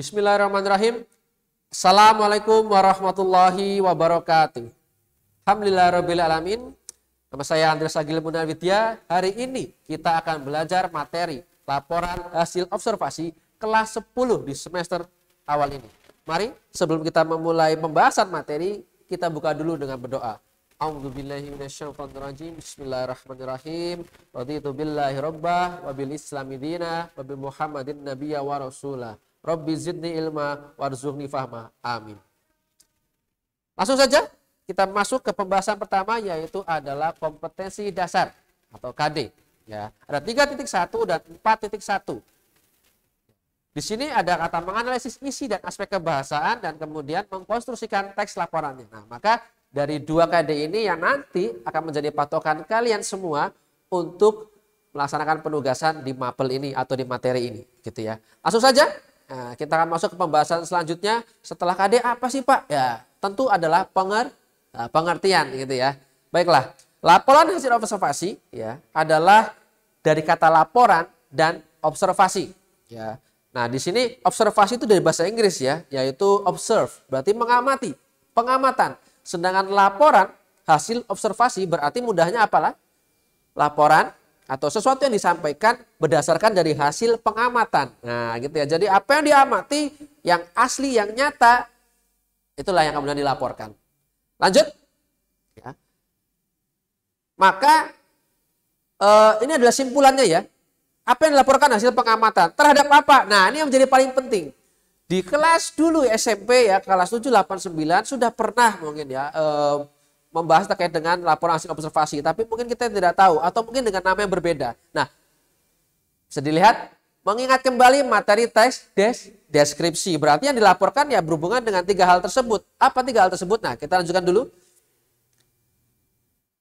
Bismillahirrahmanirrahim. Assalamualaikum warahmatullahi wabarakatuh. Alhamdulillahirrahmanirrahim. Nama saya Andreas Agil Munawidya. Hari ini kita akan belajar materi laporan hasil observasi kelas 10 di semester awal ini. Mari sebelum kita memulai pembahasan materi, kita buka dulu dengan berdoa. Minasyaitonirrajim. Bismillahirrahmanirrahim. Raditu billahi rabbah wa islami wa Muhammadin nabiyya wa rasulah. Rabbi zidni ilma warzuqni fahma. Amin. Langsung saja kita masuk ke pembahasan pertama yaitu adalah kompetensi dasar atau KD. Ya, ada 3.1 dan 4.1. Di sini ada kata menganalisis isi dan aspek kebahasaan dan kemudian mengkonstruksikan teks laporannya. Nah, maka dari dua KD ini yang nanti akan menjadi patokan kalian semua untuk melaksanakan penugasan di mapel ini atau di materi ini, gitu ya. Langsung saja, nah, kita akan masuk ke pembahasan selanjutnya. Setelah KD apa sih Pak? Ya, tentu adalah penger Nah, pengertian gitu ya. Baiklah, laporan hasil observasi ya adalah dari kata laporan dan observasi ya. Nah, di sini observasi itu dari bahasa Inggris ya, yaitu observe, berarti mengamati, pengamatan. Sedangkan laporan hasil observasi berarti mudahnya apalah? Laporan atau sesuatu yang disampaikan berdasarkan dari hasil pengamatan. Nah, gitu ya. Jadi apa yang diamati, yang asli, yang nyata, itulah yang kemudian dilaporkan. Lanjut. Ya. Maka eh, ini adalah simpulannya ya. Apa yang dilaporkan hasil pengamatan terhadap apa? Nah ini yang menjadi paling penting. Di kelas dulu SMP ya, kelas 7, 8, 9 sudah pernah mungkin ya eh, membahas terkait dengan laporan hasil observasi. Tapi mungkin kita tidak tahu atau mungkin dengan nama yang berbeda. Nah bisa dilihat mengingat kembali materi teks des deskripsi. Berarti yang dilaporkan ya berhubungan dengan tiga hal tersebut. Apa tiga hal tersebut? Nah, kita lanjutkan dulu.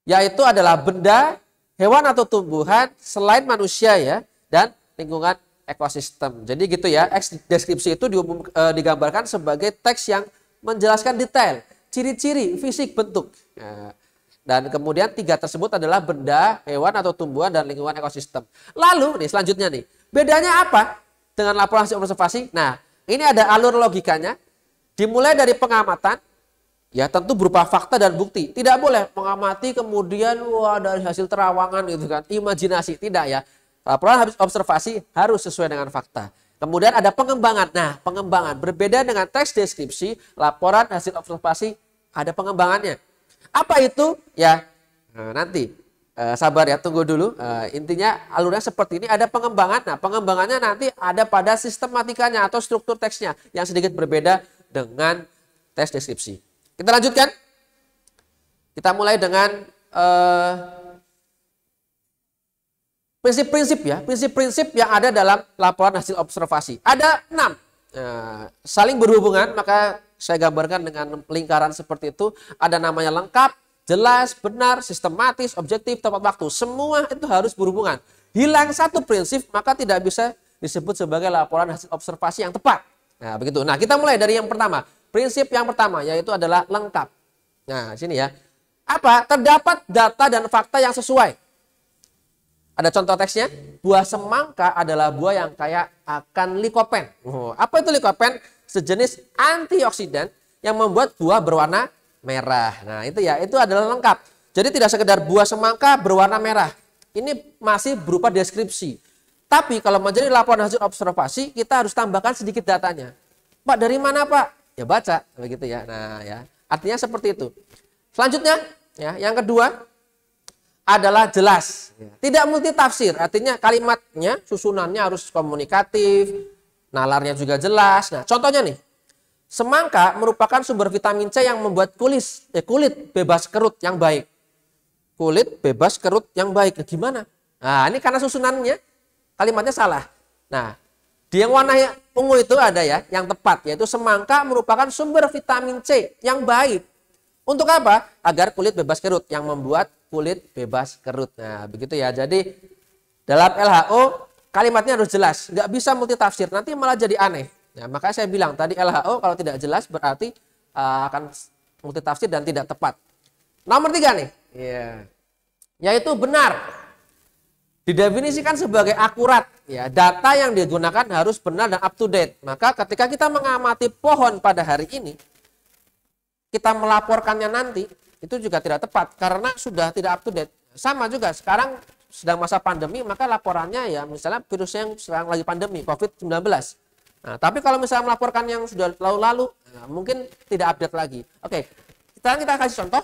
Yaitu adalah benda, hewan atau tumbuhan selain manusia ya dan lingkungan ekosistem. Jadi gitu ya, deskripsi itu diumum, e, digambarkan sebagai teks yang menjelaskan detail, ciri-ciri, fisik, bentuk. Ya. Dan kemudian tiga tersebut adalah benda, hewan atau tumbuhan dan lingkungan ekosistem. Lalu nih selanjutnya nih, bedanya apa? dengan laporan hasil observasi. Nah, ini ada alur logikanya. Dimulai dari pengamatan, ya tentu berupa fakta dan bukti. Tidak boleh mengamati kemudian wah dari hasil terawangan gitu kan, imajinasi. Tidak ya. Laporan habis observasi harus sesuai dengan fakta. Kemudian ada pengembangan. Nah, pengembangan berbeda dengan teks deskripsi, laporan hasil observasi ada pengembangannya. Apa itu? Ya, nah, nanti Uh, sabar ya, tunggu dulu. Uh, intinya alurnya seperti ini, ada pengembangan. Nah, pengembangannya nanti ada pada sistematikanya atau struktur teksnya yang sedikit berbeda dengan teks deskripsi. Kita lanjutkan. Kita mulai dengan uh, prinsip-prinsip ya, prinsip-prinsip yang ada dalam laporan hasil observasi. Ada enam. Uh, saling berhubungan, maka saya gambarkan dengan lingkaran seperti itu. Ada namanya lengkap, jelas, benar, sistematis, objektif, tepat waktu. Semua itu harus berhubungan. Hilang satu prinsip, maka tidak bisa disebut sebagai laporan hasil observasi yang tepat. Nah, begitu. Nah, kita mulai dari yang pertama. Prinsip yang pertama yaitu adalah lengkap. Nah, sini ya. Apa? Terdapat data dan fakta yang sesuai. Ada contoh teksnya, buah semangka adalah buah yang kaya akan likopen. Oh, apa itu likopen? Sejenis antioksidan yang membuat buah berwarna merah. Nah itu ya, itu adalah lengkap. Jadi tidak sekedar buah semangka berwarna merah. Ini masih berupa deskripsi. Tapi kalau menjadi laporan hasil observasi, kita harus tambahkan sedikit datanya. Pak dari mana Pak? Ya baca, begitu ya. Nah ya, artinya seperti itu. Selanjutnya, ya, yang kedua adalah jelas. Tidak multi tafsir, artinya kalimatnya, susunannya harus komunikatif, nalarnya juga jelas. Nah contohnya nih, Semangka merupakan sumber vitamin C yang membuat kulit, eh, kulit bebas kerut yang baik. Kulit bebas kerut yang baik. Nah, gimana? Nah, ini karena susunannya kalimatnya salah. Nah, di yang warna ungu itu ada ya, yang tepat yaitu semangka merupakan sumber vitamin C yang baik. Untuk apa? Agar kulit bebas kerut yang membuat kulit bebas kerut. Nah, begitu ya. Jadi dalam LHO kalimatnya harus jelas, nggak bisa multitafsir, nanti malah jadi aneh. Ya, maka saya bilang tadi LHO kalau tidak jelas berarti uh, akan multitafsir dan tidak tepat. Nomor tiga nih, yeah. yaitu benar. didefinisikan sebagai akurat. Ya, data yang digunakan harus benar dan up to date. Maka ketika kita mengamati pohon pada hari ini, kita melaporkannya nanti, itu juga tidak tepat karena sudah tidak up to date. Sama juga sekarang sedang masa pandemi, maka laporannya ya misalnya virus yang sedang lagi pandemi, COVID-19. Nah, tapi kalau misalnya melaporkan yang sudah lalu-lalu, nah, mungkin tidak update lagi. Oke, sekarang kita kasih contoh.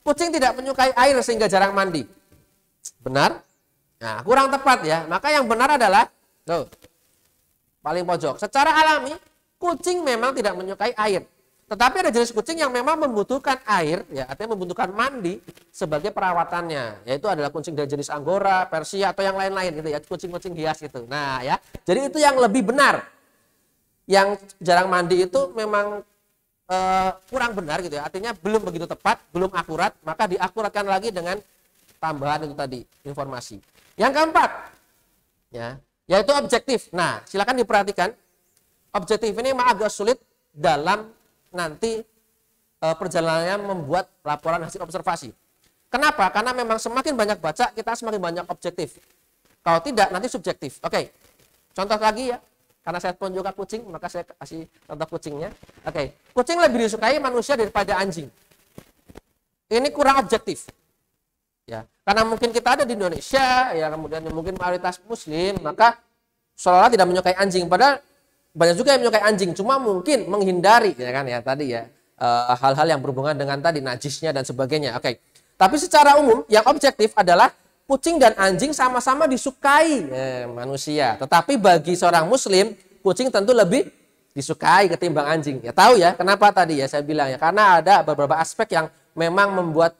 Kucing tidak menyukai air sehingga jarang mandi. Benar? Nah, kurang tepat ya. Maka yang benar adalah tuh, paling pojok. Secara alami, kucing memang tidak menyukai air. Tetapi ada jenis kucing yang memang membutuhkan air, ya artinya membutuhkan mandi sebagai perawatannya. Yaitu adalah kucing dari jenis Anggora, Persia atau yang lain-lain gitu ya, kucing-kucing hias itu. Nah ya, jadi itu yang lebih benar. Yang jarang mandi itu memang uh, kurang benar gitu ya, artinya belum begitu tepat, belum akurat, maka diakuratkan lagi dengan tambahan itu tadi informasi. Yang keempat, ya, yaitu objektif. Nah, silakan diperhatikan. Objektif ini memang agak sulit dalam nanti e, perjalanannya membuat laporan hasil observasi. Kenapa? Karena memang semakin banyak baca, kita semakin banyak objektif. Kalau tidak, nanti subjektif. Oke, contoh lagi ya. Karena saya pun juga kucing, maka saya kasih contoh kucingnya. Oke, kucing lebih disukai manusia daripada anjing. Ini kurang objektif. Ya, karena mungkin kita ada di Indonesia, ya kemudian mungkin mayoritas Muslim, maka seolah-olah tidak menyukai anjing. Padahal banyak juga yang menyukai anjing, cuma mungkin menghindari ya kan ya tadi ya eh, hal-hal uh, yang berhubungan dengan tadi najisnya dan sebagainya. Oke. Okay. Tapi secara umum yang objektif adalah kucing dan anjing sama-sama disukai eh, manusia. Tetapi bagi seorang muslim, kucing tentu lebih disukai ketimbang anjing. Ya tahu ya, kenapa tadi ya saya bilang ya? Karena ada beberapa aspek yang memang membuat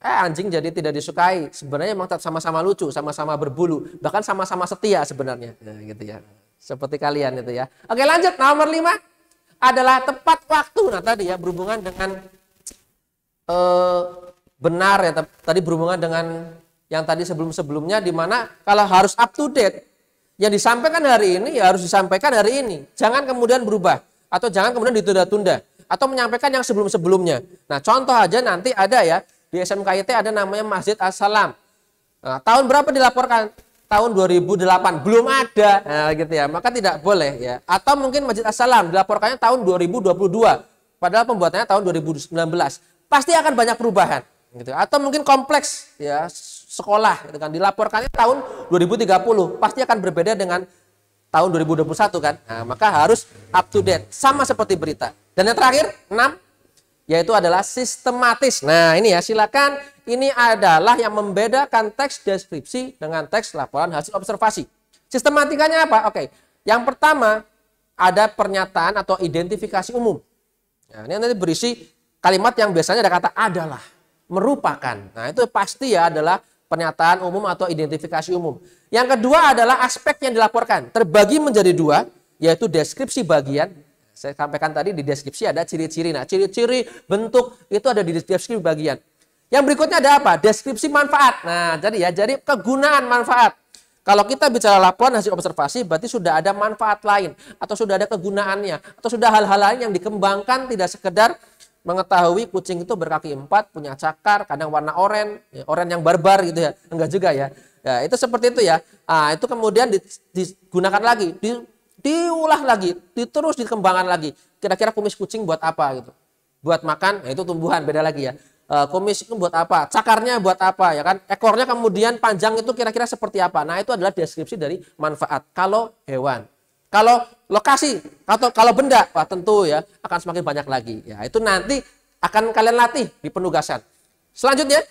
eh anjing jadi tidak disukai. Sebenarnya memang sama-sama lucu, sama-sama berbulu, bahkan sama-sama setia sebenarnya. Ya, gitu ya seperti kalian itu ya. Oke lanjut nomor lima adalah tepat waktu. Nah tadi ya berhubungan dengan eh, benar ya tadi berhubungan dengan yang tadi sebelum-sebelumnya di mana kalau harus up to date yang disampaikan hari ini ya harus disampaikan hari ini. Jangan kemudian berubah atau jangan kemudian ditunda-tunda atau menyampaikan yang sebelum-sebelumnya. Nah, contoh aja nanti ada ya di SMKIT ada namanya Masjid As-Salam. Nah, tahun berapa dilaporkan? Tahun 2008 belum ada. Nah, gitu ya. Maka tidak boleh ya. Atau mungkin Masjid As-Salam dilaporkannya tahun 2022 padahal pembuatannya tahun 2019 pasti akan banyak perubahan gitu. Atau mungkin kompleks ya sekolah gitu kan. Dilaporkannya tahun 2030 pasti akan berbeda dengan tahun 2021 kan. Nah, maka harus up to date. Sama seperti berita. Dan yang terakhir 6 yaitu adalah sistematis. Nah, ini ya silakan ini adalah yang membedakan teks deskripsi dengan teks laporan hasil observasi. Sistematikanya apa? Oke. Yang pertama ada pernyataan atau identifikasi umum. Nah, ini nanti berisi kalimat yang biasanya ada kata adalah, merupakan. Nah, itu pasti ya adalah pernyataan umum atau identifikasi umum. Yang kedua adalah aspek yang dilaporkan. Terbagi menjadi dua, yaitu deskripsi bagian saya sampaikan tadi di deskripsi ada ciri-ciri. Nah, ciri-ciri bentuk itu ada di deskripsi bagian. Yang berikutnya ada apa? Deskripsi manfaat. Nah, jadi ya, jadi kegunaan manfaat. Kalau kita bicara laporan hasil observasi, berarti sudah ada manfaat lain, atau sudah ada kegunaannya, atau sudah hal-hal lain yang dikembangkan tidak sekedar mengetahui kucing itu berkaki empat, punya cakar, kadang warna oranye, ya, oranye yang barbar gitu ya, enggak juga ya. Ya, itu seperti itu ya. Nah, itu kemudian digunakan lagi, di, diulah lagi, diterus dikembangkan lagi. Kira-kira kumis kucing buat apa gitu? Buat makan, nah itu tumbuhan beda lagi ya. E, kumis itu buat apa? Cakarnya buat apa ya kan? Ekornya kemudian panjang itu kira-kira seperti apa? Nah itu adalah deskripsi dari manfaat. Kalau hewan, kalau lokasi atau kalau benda, wah tentu ya akan semakin banyak lagi. Ya itu nanti akan kalian latih di penugasan. Selanjutnya,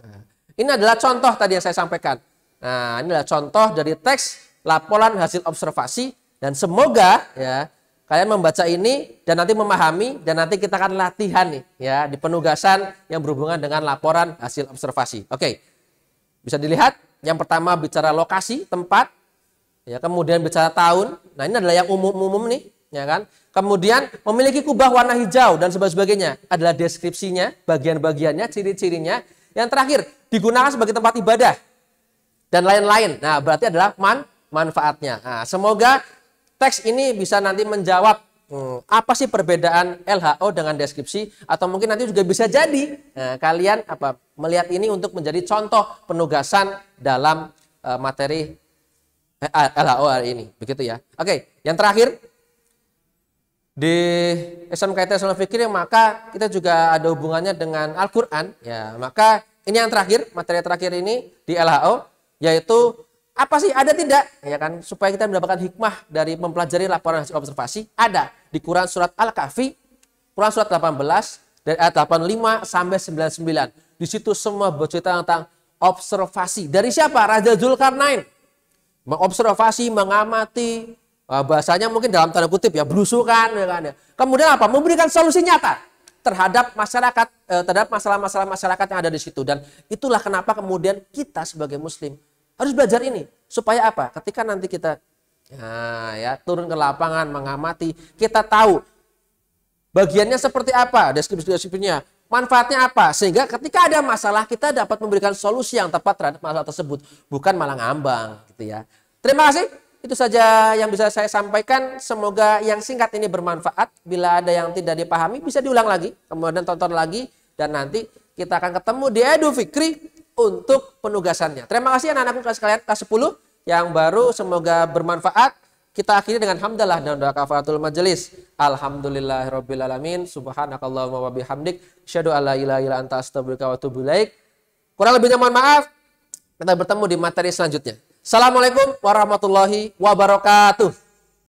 nah, ini adalah contoh tadi yang saya sampaikan. Nah ini adalah contoh dari teks laporan hasil observasi dan semoga ya kalian membaca ini dan nanti memahami dan nanti kita akan latihan nih ya di penugasan yang berhubungan dengan laporan hasil observasi. Oke. Bisa dilihat yang pertama bicara lokasi, tempat, ya kemudian bicara tahun. Nah, ini adalah yang umum-umum nih, ya kan? Kemudian memiliki kubah warna hijau dan sebagainya adalah deskripsinya, bagian-bagiannya, ciri-cirinya. Yang terakhir, digunakan sebagai tempat ibadah dan lain-lain. Nah, berarti adalah man manfaatnya. Nah, semoga teks ini bisa nanti menjawab hmm, apa sih perbedaan LHO dengan deskripsi atau mungkin nanti juga bisa jadi nah, kalian apa melihat ini untuk menjadi contoh penugasan dalam uh, materi eh, LHO hari ini. Begitu ya. Oke, yang terakhir di SMKT Soal Fikir maka kita juga ada hubungannya dengan Al-Qur'an ya. Maka ini yang terakhir, materi terakhir ini di LHO yaitu apa sih? Ada tidak? Ya kan? Supaya kita mendapatkan hikmah dari mempelajari laporan hasil observasi. Ada. Di Quran surat Al-Kahfi Quran surat 18 dari ayat 85 sampai 99 di situ semua bercerita tentang observasi. Dari siapa? Raja Zulkarnain. Mengobservasi mengamati bahasanya mungkin dalam tanda kutip ya berusukan ya kan ya. Kemudian apa? Memberikan solusi nyata terhadap masyarakat eh, terhadap masalah-masalah masyarakat yang ada di situ. Dan itulah kenapa kemudian kita sebagai muslim harus belajar ini supaya apa? Ketika nanti kita nah, ya turun ke lapangan mengamati, kita tahu bagiannya seperti apa, deskripsi-deskripsinya, manfaatnya apa sehingga ketika ada masalah kita dapat memberikan solusi yang tepat terhadap masalah tersebut, bukan malah ngambang gitu ya. Terima kasih. Itu saja yang bisa saya sampaikan. Semoga yang singkat ini bermanfaat. Bila ada yang tidak dipahami bisa diulang lagi, kemudian tonton lagi dan nanti kita akan ketemu di Edu Fikri untuk penugasannya. Terima kasih anak-anakku kelas kalian kelas 10 yang baru semoga bermanfaat. Kita akhiri dengan hamdalah dan doa kafaratul majelis. Alhamdulillahirabbil alamin. Subhanakallahumma wa bihamdik asyhadu alla ilaha illa anta astaghfiruka wa atubu. Kurang lebihnya mohon maaf. Kita bertemu di materi selanjutnya. Assalamualaikum warahmatullahi wabarakatuh.